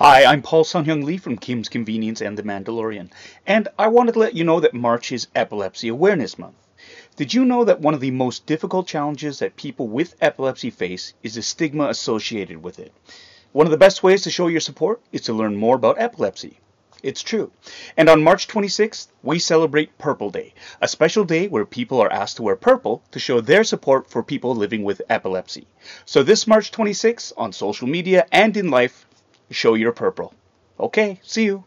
Hi, I'm Paul Sun-Hyung Lee from Kim's Convenience and The Mandalorian, and I wanted to let you know that March is Epilepsy Awareness Month. Did you know that one of the most difficult challenges that people with epilepsy face is the stigma associated with it? One of the best ways to show your support is to learn more about epilepsy. It's true. And on March 26th, we celebrate Purple Day, a special day where people are asked to wear purple to show their support for people living with epilepsy. So this March 26th, on social media and in life, show your purple. Okay, see you.